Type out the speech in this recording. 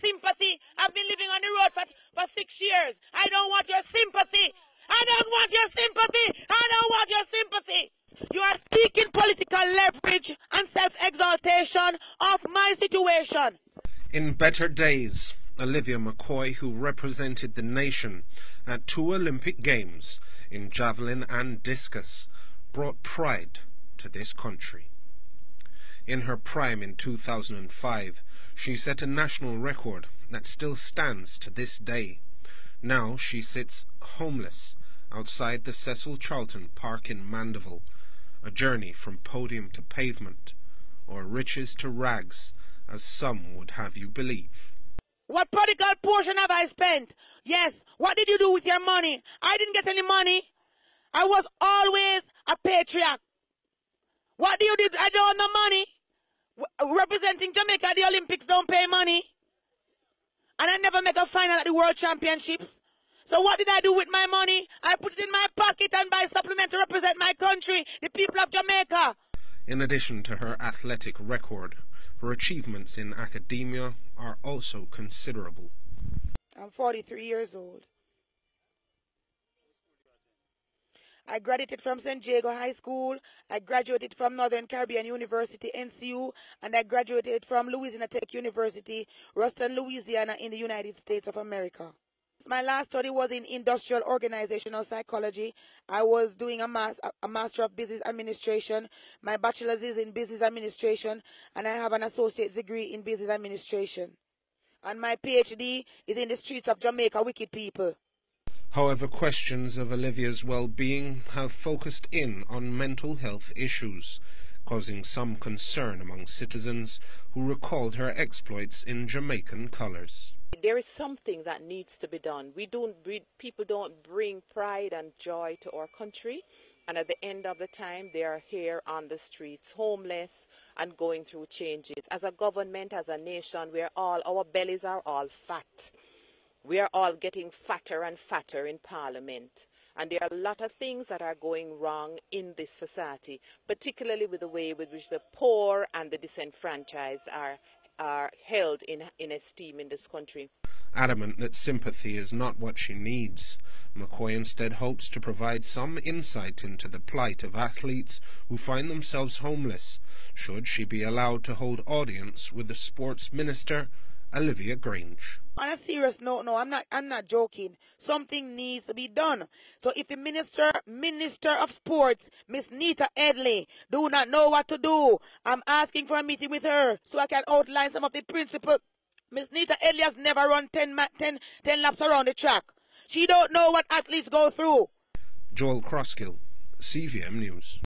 sympathy. I've been living on the road for, for six years. I don't want your sympathy. I don't want your sympathy. I don't want your sympathy. You are seeking political leverage and self-exaltation of my situation. In better days, Olivia McKoy, who represented the nation at two Olympic Games in javelin and discus, brought pride to this country. In her prime in 2005, she set a national record that still stands to this day. Now she sits homeless outside the Cecil Charlton Park in Mandeville, a journey from podium to pavement, or riches to rags, as some would have you believe. What political portion have I spent? Yes, what did you do with your money? I didn't get any money. I was always a patriot. What do you do? I don't want no money. Representing Jamaica at the Olympics don't pay money. And I never make a final at the World Championships. So what did I do with my money? I put it in my pocket and buy supplement to represent my country, the people of Jamaica. In addition to her athletic record, her achievements in academia are also considerable. I'm 43 years old. I graduated from St. Jago High School. I graduated from Northern Caribbean University, NCU, and I graduated from Louisiana Tech University, Ruston, Louisiana, in the United States of America. My last study was in industrial organizational psychology. I was doing a, mas- a master of business administration. My bachelor's is in business administration, and I have an associate's degree in business administration. And my PhD is in the streets of Jamaica, wicked people. However, questions of Olivia's well-being have focused in on mental health issues, causing some concern among citizens who recalled her exploits in Jamaican colours there is something that needs to be done. We don't, we, people don't bring pride and joy to our country, and at the end of the time, they are here on the streets, homeless and going through changes. As a government, as a nation, we are all, our bellies are all fat. We are all getting fatter and fatter in Parliament. And there are a lot of things that are going wrong in this society, particularly with the way with which the poor and the disenfranchised are held in, in esteem in this country. Adamant that sympathy is not what she needs, McKoy instead hopes to provide some insight into the plight of athletes who find themselves homeless, should she be allowed to hold audience with the sports minister Olivia Grange. On a serious note, no, I'm not I'm not joking. Something needs to be done. So if the minister minister of sports, Miss Nita Edley, do not know what to do, I'm asking for a meeting with her so I can outline some of the principles. Miss Nita Edley has never run 10, 10, 10 laps around the track. She don't know what athletes go through. Joel Crosskill, CVM News.